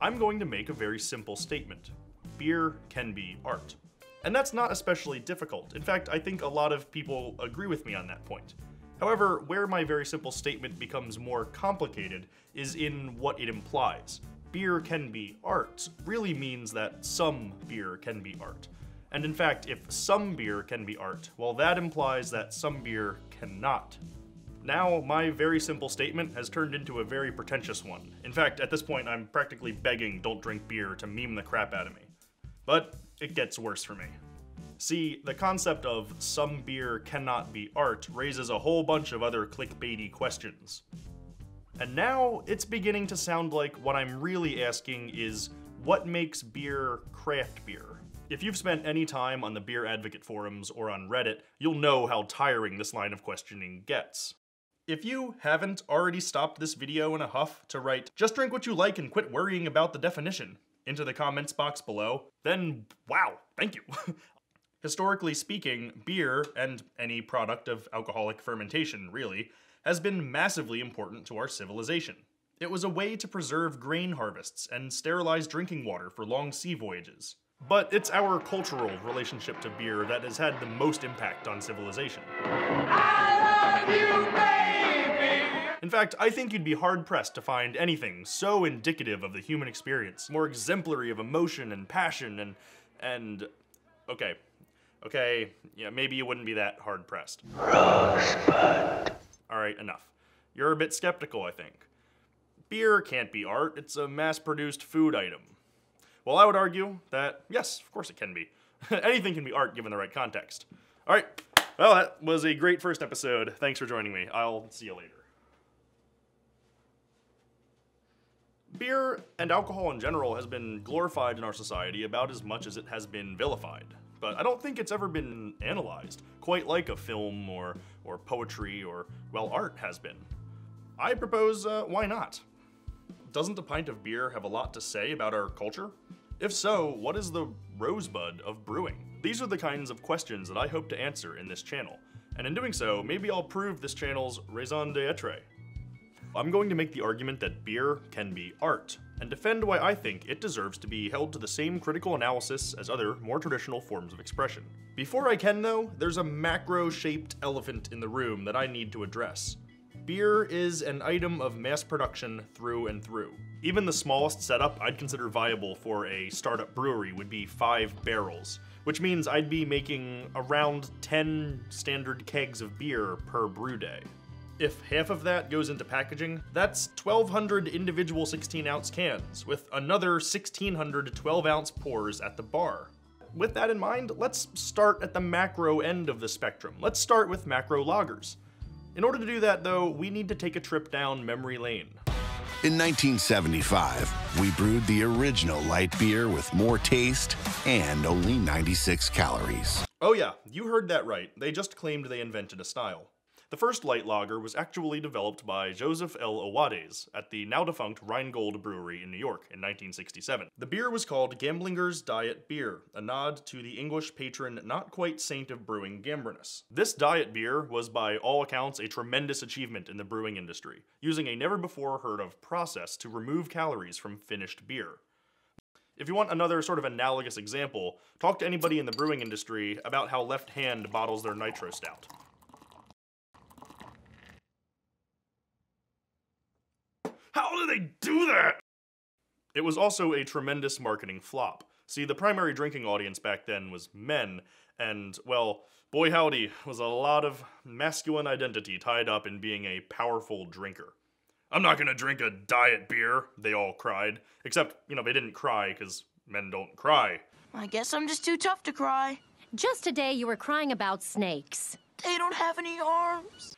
I'm going to make a very simple statement. Beer can be art. And that's not especially difficult. In fact, I think a lot of people agree with me on that point. However, where my very simple statement becomes more complicated is in what it implies. Beer can be art really means that some beer can be art. And in fact, if some beer can be art, well, that implies that some beer cannot. Now, my very simple statement has turned into a very pretentious one. In fact, at this point, I'm practically begging Don't Drink Beer to meme the crap out of me. But it gets worse for me. See, the concept of some beer cannot be art raises a whole bunch of other clickbaity questions. And now it's beginning to sound like what I'm really asking is what makes beer craft beer? If you've spent any time on the beer advocate forums or on Reddit, you'll know how tiring this line of questioning gets. If you haven't already stopped this video in a huff to write, just drink what you like and quit worrying about the definition, into the comments box below, then wow, thank you. Historically speaking, beer, and any product of alcoholic fermentation really, has been massively important to our civilization. It was a way to preserve grain harvests and sterilize drinking water for long sea voyages. But it's our cultural relationship to beer that has had the most impact on civilization. In fact, I think you'd be hard pressed to find anything so indicative of the human experience, more exemplary of emotion and passion and. and. okay. Okay, yeah, maybe you wouldn't be that hard pressed. Rosebud. Alright, enough. You're a bit skeptical, I think. Beer can't be art, it's a mass produced food item. Well, I would argue that, yes, of course it can be. Anything can be art given the right context. All right, well, that was a great first episode. Thanks for joining me. I'll see you later. Beer and alcohol in general has been glorified in our society about as much as it has been vilified. But I don't think it's ever been analyzed, quite like a film or, or poetry or, well, art has been. I propose, uh, why not? Doesn't a pint of beer have a lot to say about our culture? If so, what is the rosebud of brewing? These are the kinds of questions that I hope to answer in this channel, and in doing so, maybe I'll prove this channel's raison d'etre. I'm going to make the argument that beer can be art, and defend why I think it deserves to be held to the same critical analysis as other, more traditional forms of expression. Before I can though, there's a macro-shaped elephant in the room that I need to address. Beer is an item of mass production through and through. Even the smallest setup I'd consider viable for a startup brewery would be five barrels, which means I'd be making around 10 standard kegs of beer per brew day. If half of that goes into packaging, that's 1,200 individual 16 ounce cans, with another 1,600 12 ounce pours at the bar. With that in mind, let's start at the macro end of the spectrum. Let's start with macro lagers. In order to do that, though, we need to take a trip down memory lane. In 1975, we brewed the original light beer with more taste and only 96 calories. Oh, yeah, you heard that right. They just claimed they invented a style. The first light lager was actually developed by Joseph L. Owades at the now defunct Rheingold Brewery in New York in 1967. The beer was called Gablinger's Diet Beer, a nod to the English patron not quite saint of brewing Gambrinus. This diet beer was by all accounts a tremendous achievement in the brewing industry, using a never before heard of process to remove calories from finished beer. If you want another sort of analogous example, talk to anybody in the brewing industry about how Left Hand bottles their nitro stout. How do they do that? It was also a tremendous marketing flop. See, the primary drinking audience back then was men, and, well, boy howdy, was a lot of masculine identity tied up in being a powerful drinker. I'm not gonna drink a diet beer, they all cried. Except, you know, they didn't cry because men don't cry. I guess I'm just too tough to cry. Just today you were crying about snakes. They don't have any arms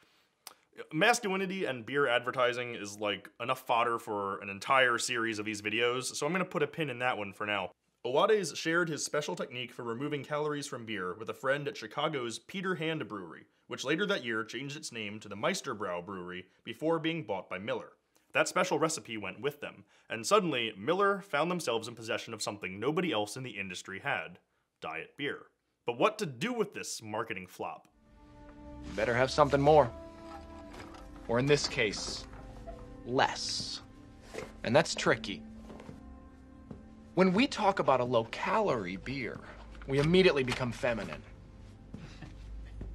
masculinity and beer advertising is like enough fodder for an entire series of these videos, so I'm gonna put a pin in that one for now. Owades shared his special technique for removing calories from beer with a friend at Chicago's Peter Hand Brewery, which later that year changed its name to the Meisterbrau Brewery before being bought by Miller. That special recipe went with them, and suddenly Miller found themselves in possession of something nobody else in the industry had diet beer. But what to do with this marketing flop? Better have something more or in this case, less. And that's tricky. When we talk about a low calorie beer, we immediately become feminine.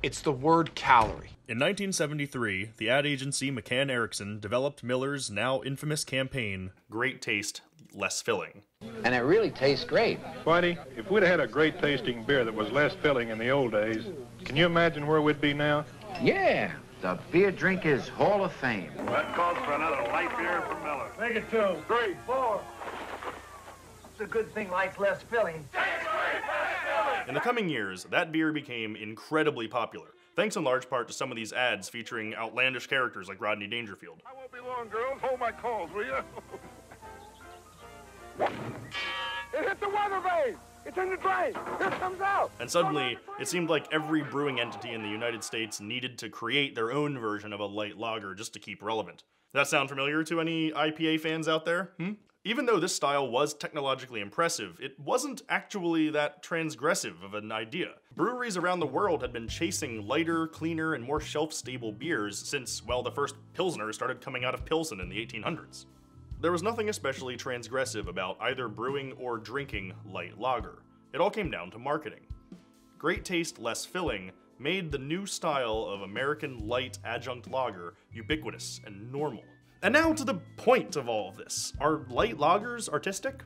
It's the word calorie. In 1973, the ad agency McCann Erickson developed Miller's now infamous campaign, Great Taste, Less Filling. And it really tastes great. Whitey, if we'd had a great tasting beer that was less filling in the old days, can you imagine where we'd be now? Yeah, the beer drinkers Hall of Fame. That calls for another light beer from Miller. Make it two, three, four. It's a good thing likes less filling. In the coming years, that beer became incredibly popular, thanks in large part to some of these ads featuring outlandish characters like Rodney Dangerfield. I won't be long, girls. Hold my calls, will you? it hit the weather vane. It's in the drain. Here it comes out. And suddenly, it seemed like every brewing entity in the United States needed to create their own version of a light lager just to keep relevant. That sound familiar to any IPA fans out there? Hmm? Even though this style was technologically impressive, it wasn't actually that transgressive of an idea. Breweries around the world had been chasing lighter, cleaner, and more shelf-stable beers since, well, the first Pilsner started coming out of Pilsen in the 1800s. There was nothing especially transgressive about either brewing or drinking light lager. It all came down to marketing. Great taste, less filling made the new style of American light adjunct lager ubiquitous and normal. And now to the point of all of this. Are light lagers artistic?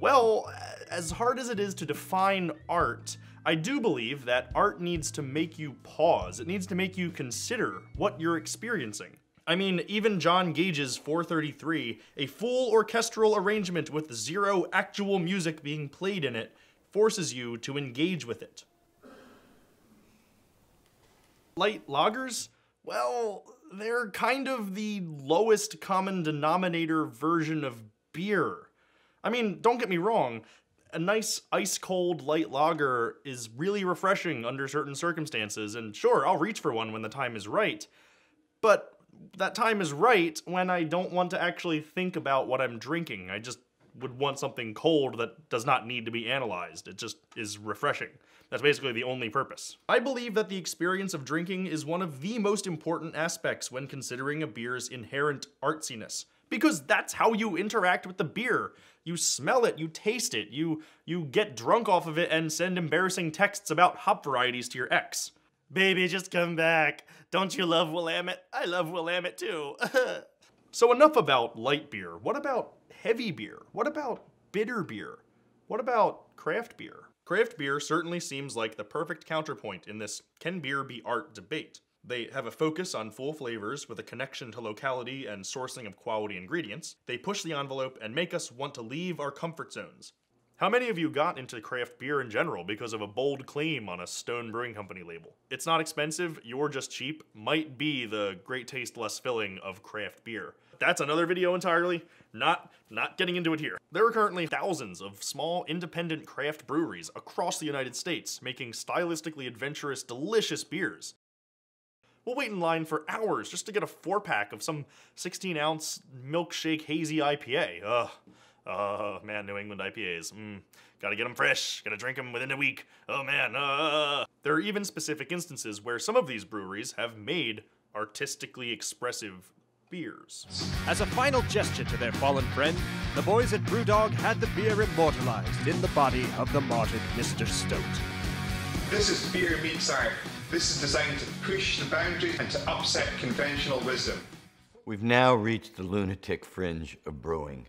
Well, as hard as it is to define art, I do believe that art needs to make you pause. It needs to make you consider what you're experiencing. I mean, even John Cage's 433, a full orchestral arrangement with zero actual music being played in it, forces you to engage with it. Light lagers? Well, they're kind of the lowest common denominator version of beer. I mean, don't get me wrong, a nice ice cold light lager is really refreshing under certain circumstances, and sure, I'll reach for one when the time is right. But that time is right when I don't want to actually think about what I'm drinking. I just would want something cold that does not need to be analyzed. It just is refreshing. That's basically the only purpose. I believe that the experience of drinking is one of the most important aspects when considering a beer's inherent artsiness. Because that's how you interact with the beer. You smell it, you taste it, you you get drunk off of it and send embarrassing texts about hop varieties to your ex. Baby, just come back. Don't you love Willamette? I love Willamette too. so enough about light beer. What about heavy beer? What about bitter beer? What about craft beer? Craft beer certainly seems like the perfect counterpoint in this can beer be art debate. They have a focus on full flavors with a connection to locality and sourcing of quality ingredients. They push the envelope and make us want to leave our comfort zones. How many of you got into craft beer in general because of a bold claim on a Stone Brewing Company label? It's not expensive, you're just cheap, might be the great taste less filling of craft beer. That's another video entirely, not, not getting into it here. There are currently thousands of small independent craft breweries across the United States making stylistically adventurous, delicious beers. We'll wait in line for hours just to get a four pack of some 16 ounce milkshake hazy IPA. Ugh. Oh man, New England IPAs. Mm, gotta get them fresh. Gotta drink them within a week. Oh man. Uh. There are even specific instances where some of these breweries have made artistically expressive beers. As a final gesture to their fallen friend, the boys at Brewdog had the beer immortalized in the body of the martyred Mr. Stoat. This is beer meets art. This is designed to push the boundaries and to upset conventional wisdom. We've now reached the lunatic fringe of brewing.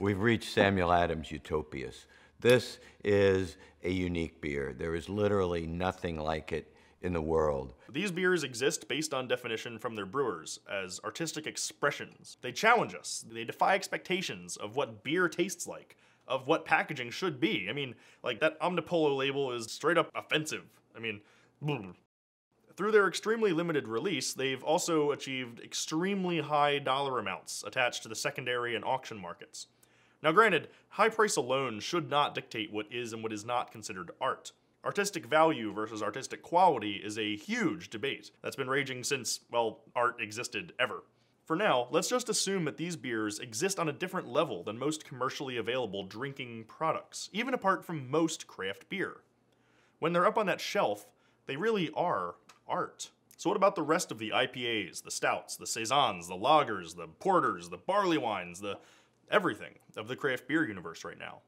We've reached Samuel Adams' Utopias. This is a unique beer. There is literally nothing like it in the world. These beers exist based on definition from their brewers as artistic expressions. They challenge us. They defy expectations of what beer tastes like, of what packaging should be. I mean, like that Omnipollo label is straight up offensive. I mean, through their extremely limited release, they've also achieved extremely high dollar amounts attached to the secondary and auction markets. Now granted, high price alone should not dictate what is and what is not considered art. Artistic value versus artistic quality is a huge debate that's been raging since, well, art existed ever. For now, let's just assume that these beers exist on a different level than most commercially available drinking products, even apart from most craft beer. When they're up on that shelf, they really are art. So what about the rest of the IPAs, the stouts, the saisons, the lagers, the porters, the barley wines, the everything of the craft beer universe right now?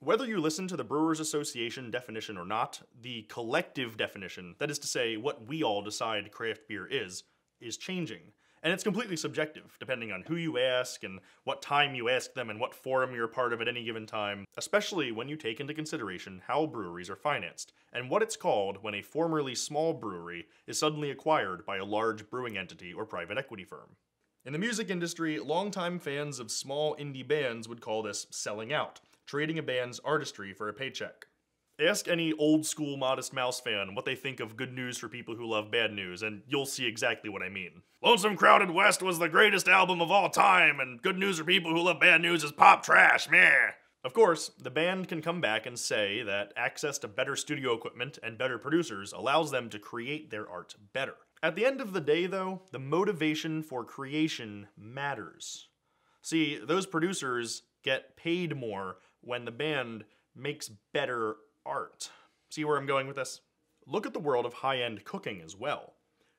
Whether you listen to the Brewers Association definition or not, the collective definition, that is to say, what we all decide craft beer is, is changing. And it's completely subjective, depending on who you ask and what time you ask them and what forum you're a part of at any given time, especially when you take into consideration how breweries are financed, and what it's called when a formerly small brewery is suddenly acquired by a large brewing entity or private equity firm. In the music industry, longtime fans of small indie bands would call this selling out, trading a band's artistry for a paycheck. Ask any old school Modest Mouse fan what they think of good news for people who love bad news, and you'll see exactly what I mean. Lonesome Crowded West was the greatest album of all time, and good news for people who love bad news is pop trash, meh. Of course, the band can come back and say that access to better studio equipment and better producers allows them to create their art better. At the end of the day, though, the motivation for creation matters. See, those producers get paid more when the band makes better art. See where I'm going with this? Look at the world of high end cooking as well.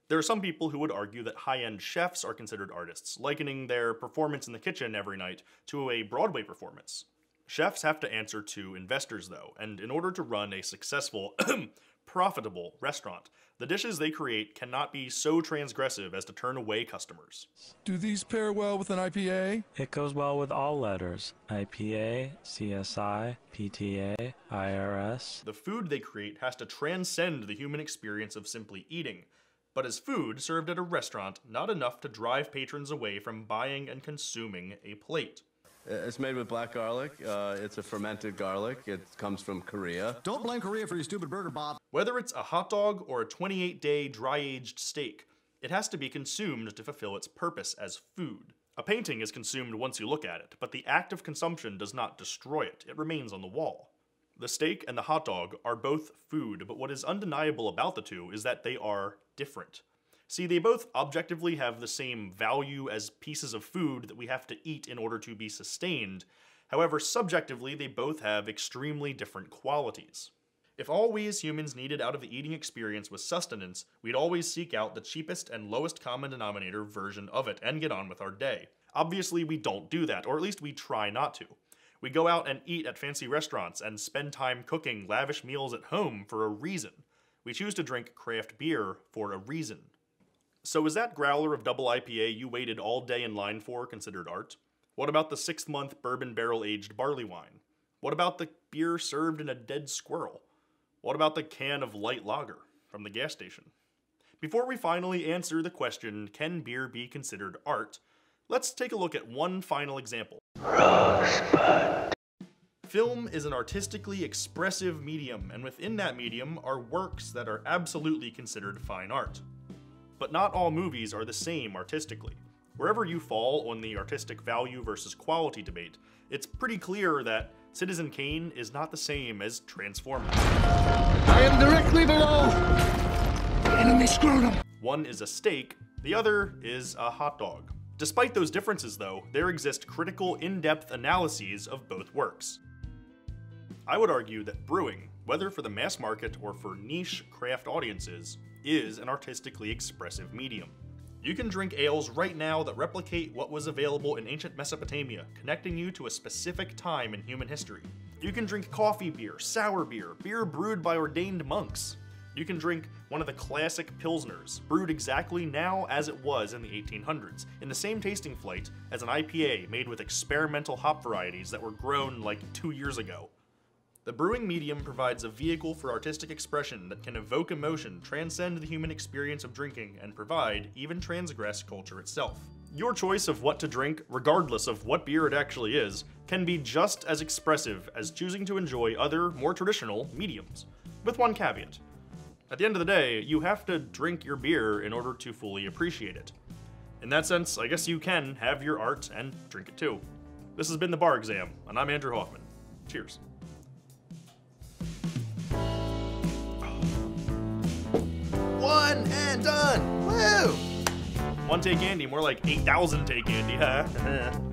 There are some people who would argue that high end chefs are considered artists, likening their performance in the kitchen every night to a Broadway performance. Chefs have to answer to investors, though, and in order to run a successful, profitable restaurant, the dishes they create cannot be so transgressive as to turn away customers. Do these pair well with an IPA? It goes well with all letters IPA, CSI, PTA, IRS. The food they create has to transcend the human experience of simply eating, but as food served at a restaurant, not enough to drive patrons away from buying and consuming a plate. It's made with black garlic. Uh, it's a fermented garlic. It comes from Korea. Don't blame Korea for your stupid burger, Bob. Whether it's a hot dog or a 28 day dry aged steak, it has to be consumed to fulfill its purpose as food. A painting is consumed once you look at it, but the act of consumption does not destroy it, it remains on the wall. The steak and the hot dog are both food, but what is undeniable about the two is that they are different. See, they both objectively have the same value as pieces of food that we have to eat in order to be sustained. However, subjectively, they both have extremely different qualities. If all we as humans needed out of the eating experience was sustenance, we'd always seek out the cheapest and lowest common denominator version of it and get on with our day. Obviously, we don't do that, or at least we try not to. We go out and eat at fancy restaurants and spend time cooking lavish meals at home for a reason. We choose to drink craft beer for a reason. So is that growler of double IPA you waited all day in line for considered art? What about the six month bourbon barrel aged barley wine? What about the beer served in a dead squirrel? What about the can of light lager from the gas station? Before we finally answer the question, can beer be considered art? Let's take a look at one final example. Rosebud. Film is an artistically expressive medium, and within that medium are works that are absolutely considered fine art. But not all movies are the same artistically. Wherever you fall on the artistic value versus quality debate, it's pretty clear that Citizen Kane is not the same as Transformers. I am directly below the enemy scrotum. One is a steak, the other is a hot dog. Despite those differences, though, there exist critical, in depth analyses of both works. I would argue that brewing, whether for the mass market or for niche craft audiences, is an artistically expressive medium. You can drink ales right now that replicate what was available in ancient Mesopotamia, connecting you to a specific time in human history. You can drink coffee beer, sour beer, beer brewed by ordained monks. You can drink one of the classic Pilsners, brewed exactly now as it was in the 1800s, in the same tasting flight as an IPA made with experimental hop varieties that were grown like two years ago. The brewing medium provides a vehicle for artistic expression that can evoke emotion, transcend the human experience of drinking, and provide, even transgress, culture itself. Your choice of what to drink, regardless of what beer it actually is, can be just as expressive as choosing to enjoy other, more traditional mediums. With one caveat. At the end of the day, you have to drink your beer in order to fully appreciate it. In that sense, I guess you can have your art and drink it too. This has been the Bar Exam, and I'm Andrew Hoffman. Cheers. One and done! Woo! One take Andy, more like 8,000 take Andy, huh?